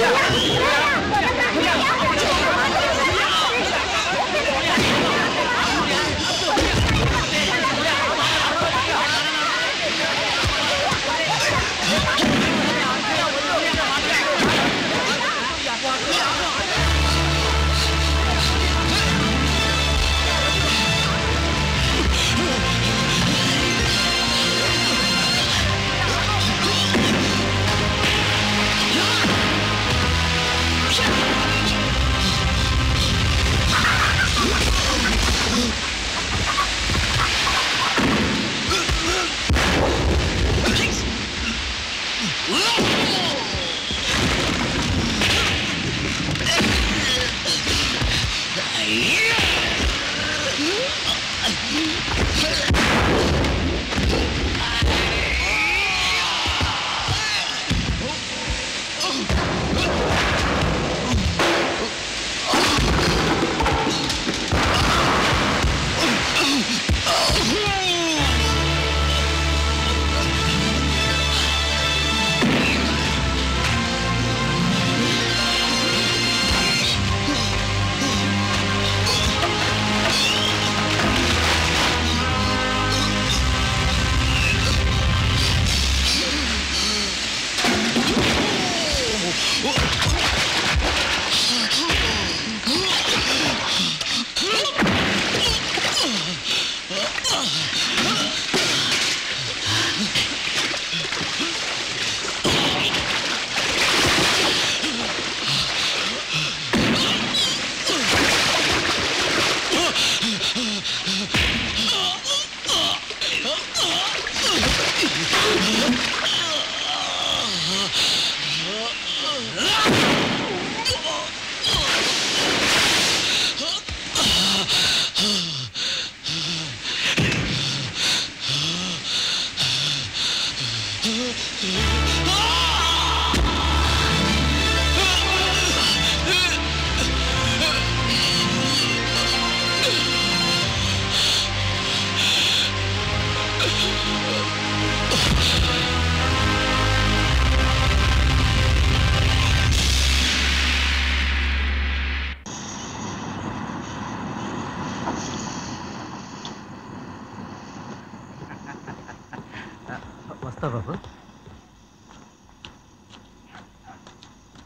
Yeah! Thank you. వస్తా బాబు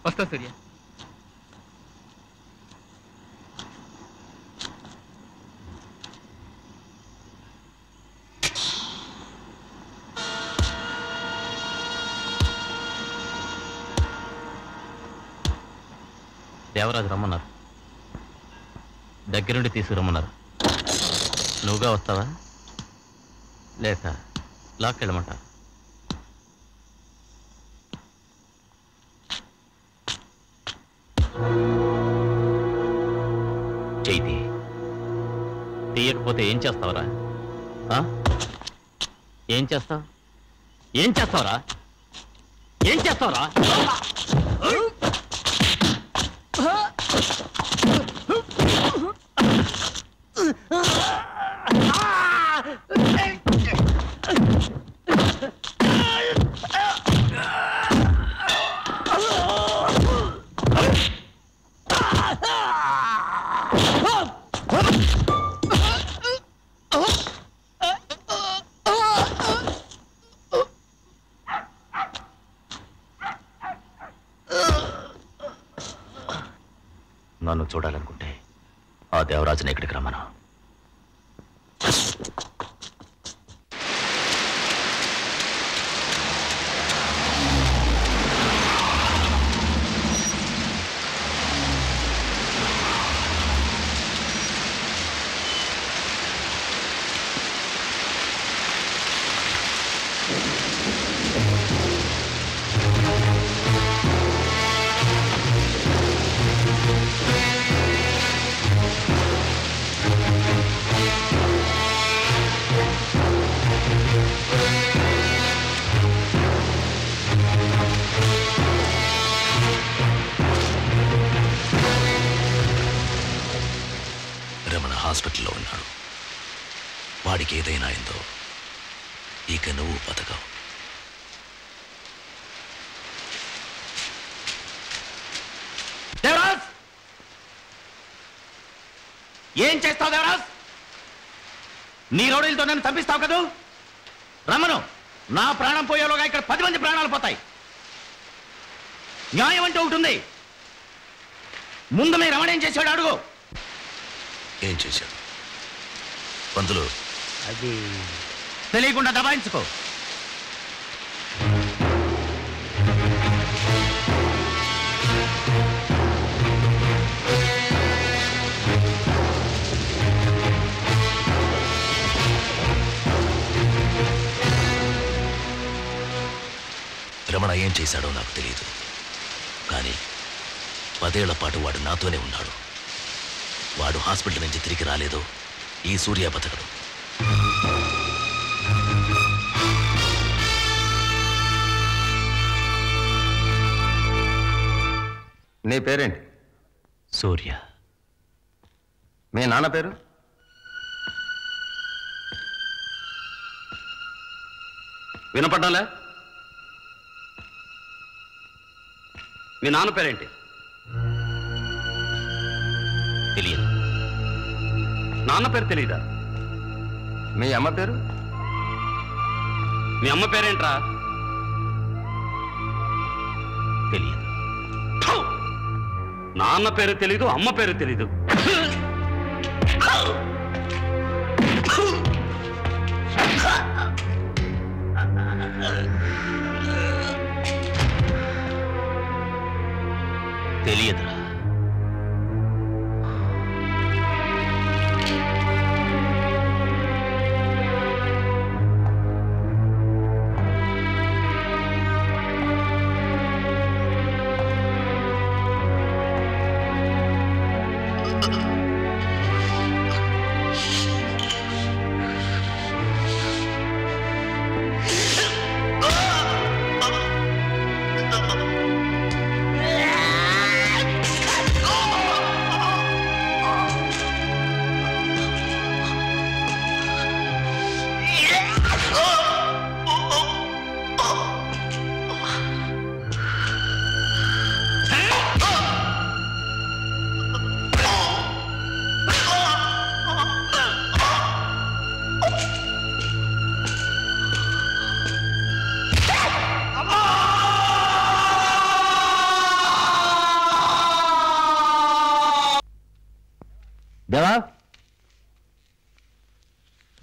వస్తా సూర్య. దేవరాజు రమ్మన్నారు. దగ్గరుండి తీసుకురమ్మన్నారు. నువ్వుగా వస్తావా? లేక లాక్కెళ్ళమంటా చైతి తీయకపోతే ఏం చేస్తావరా? ఏం చేస్తావు? ఏం చేస్తావరా? ఏం చేస్తావరా? నన్ను చూడాలనుకుంటే ఆ దేవరాజుని ఇక్కడికి రమ్మను. ఏం చేస్తావు దేవరాజ్? నీ రౌడీలతో నన్ను చంపిస్తావు కదూ? రమ్మను. నా ప్రాణం పోయేలోగా ఇక్కడ పది మంది ప్రాణాలు పోతాయి. న్యాయం అంటే ఒకటి ఉంది. ముందు మీ రమణ ఏం చేశాడు అడుగు. ఏం చేశాడు? పంతులు అది తెలియకుండా దబాయించుకో. రమణ ఏం చేశాడో నాకు తెలియదు కానీ పదేళ్ళ పాటు వాడు నాతోనే ఉన్నాడు. వాడు హాస్పిటల్ నుంచి తిరిగి రాలేదు. ఈ సూర్య బతకడు. నీ పేరేంటి? సూర్య. మీ నాన్న పేరు? వినపడ్డాలే మీ నాన్న పేరేంటి? తెలియదు. నాన్న పేరు తెలీదా? మీ అమ్మ పేరు? మీ అమ్మ పేరేంట్రా? తెలియదు! నాన్న పేరు తెలీదు అమ్మ పేరు తెలీదు. దేవా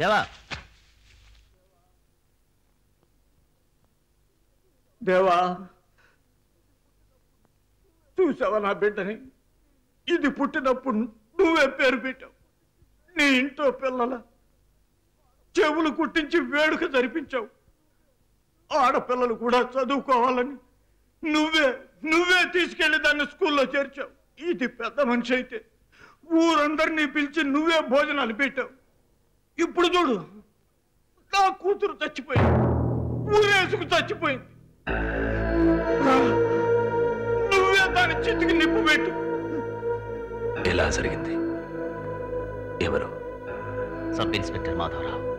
దేవా. దేవా చూసావా నా బిడ్డని? ఇది పుట్టినప్పుడు నువ్వే పేరు పెట్టావు. నీ ఇంట్లో పిల్లల చెవులు కుట్టించి వేడుక జరిపించావు. ఆడపిల్లలు కూడా చదువుకోవాలని నువ్వే నువ్వే తీసుకెళ్ళి దాన్ని స్కూల్లో చేర్చావు. ఇది పెద్ద మనిషి అయితే ఊరందరినీ పిలిచి నువ్వే భోజనాలు పెట్టావు. ఇప్పుడు చూడు. నా కూతురు చచ్చిపోయింది. ఊరేసుకు చచ్చిపోయింది. నువ్వే దాని చితికి నిప్పు పెట్టు. ఎలా జరిగింది? ఎవరు? Sub inspector Madhavarao.